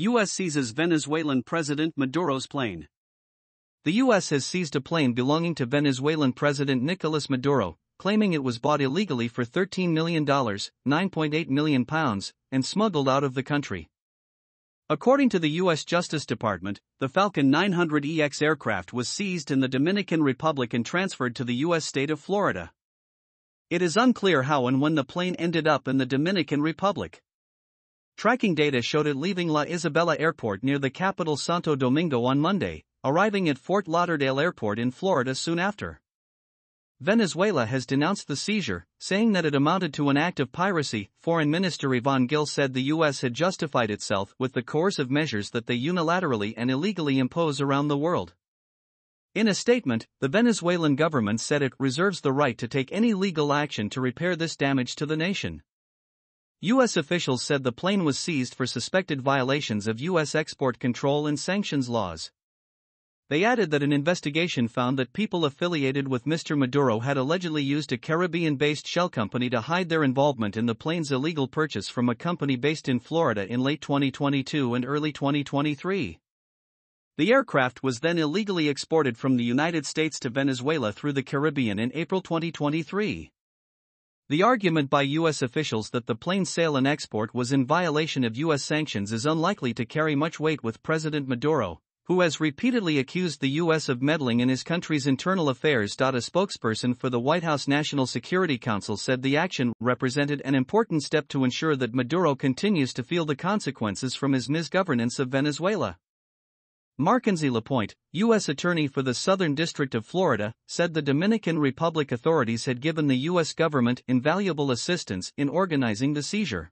U.S. seizes Venezuelan President Maduro's plane. The U.S. has seized a plane belonging to Venezuelan President Nicolas Maduro, claiming it was bought illegally for $13 million, 9.8 million pounds, and smuggled out of the country. According to the U.S. Justice Department, the Falcon 900EX aircraft was seized in the Dominican Republic and transferred to the U.S. state of Florida. It is unclear how and when the plane ended up in the Dominican Republic. Tracking data showed it leaving La Isabela Airport near the capital Santo Domingo on Monday, arriving at Fort Lauderdale Airport in Florida soon after. Venezuela has denounced the seizure, saying that it amounted to an act of piracy. Foreign Minister Ivan Gil said the U.S. had justified itself with the coercive measures that they unilaterally and illegally impose around the world. In a statement, the Venezuelan government said it reserves the right to take any legal action to repair this damage to the nation. U.S. officials said the plane was seized for suspected violations of U.S. export control and sanctions laws. They added that an investigation found that people affiliated with Mr. Maduro had allegedly used a Caribbean based shell company to hide their involvement in the plane's illegal purchase from a company based in Florida in late 2022 and early 2023. The aircraft was then illegally exported from the United States to Venezuela through the Caribbean in April 2023. The argument by U.S. officials that the plane sale and export was in violation of U.S. sanctions is unlikely to carry much weight with President Maduro, who has repeatedly accused the U.S. of meddling in his country's internal affairs. A spokesperson for the White House National Security Council said the action represented an important step to ensure that Maduro continues to feel the consequences from his misgovernance of Venezuela. Markenzy Lapointe, U.S. Attorney for the Southern District of Florida, said the Dominican Republic authorities had given the U.S. government invaluable assistance in organizing the seizure.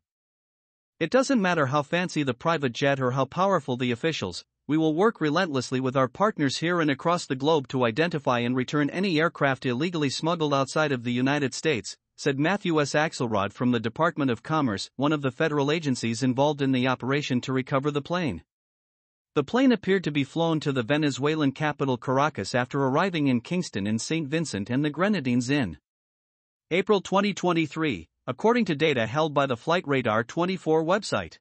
It doesn't matter how fancy the private jet or how powerful the officials, we will work relentlessly with our partners here and across the globe to identify and return any aircraft illegally smuggled outside of the United States, said Matthew S. Axelrod from the Department of Commerce, one of the federal agencies involved in the operation to recover the plane. The plane appeared to be flown to the Venezuelan capital Caracas after arriving in Kingstown in St. Vincent and the Grenadines in April 2023, according to data held by the Flight Radar 24 website.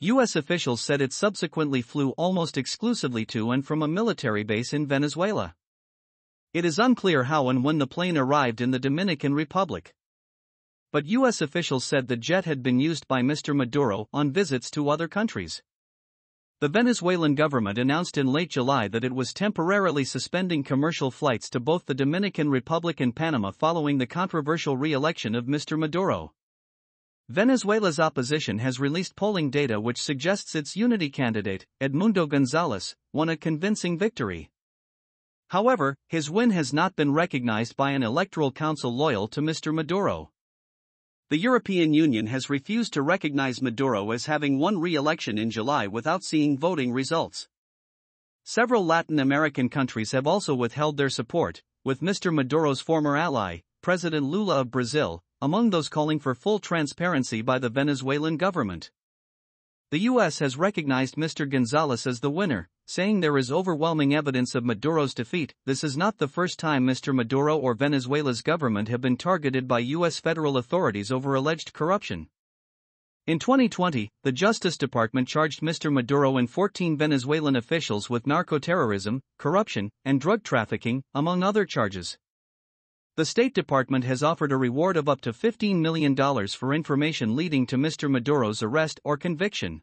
U.S. officials said it subsequently flew almost exclusively to and from a military base in Venezuela. It is unclear how and when the plane arrived in the Dominican Republic. But U.S. officials said the jet had been used by Mr. Maduro on visits to other countries. The Venezuelan government announced in late July that it was temporarily suspending commercial flights to both the Dominican Republic and Panama following the controversial re election of Mr. Maduro. Venezuela's opposition has released polling data which suggests its unity candidate, Edmundo Gonzalez, won a convincing victory. However, his win has not been recognized by an electoral council loyal to Mr. Maduro the European Union has refused to recognize Maduro as having won re election in July without seeing voting results. Several Latin American countries have also withheld their support, with Mr. Maduro's former ally, President Lula of Brazil, among those calling for full transparency by the Venezuelan government. The U.S. has recognized Mr. Gonzalez as the winner, saying there is overwhelming evidence of Maduro's defeat. This is not the first time Mr. Maduro or Venezuela's government have been targeted by U.S. federal authorities over alleged corruption. In 2020, the Justice Department charged Mr. Maduro and 14 Venezuelan officials with narco-terrorism, corruption, and drug trafficking, among other charges. The State Department has offered a reward of up to $15 million for information leading to Mr. Maduro's arrest or conviction.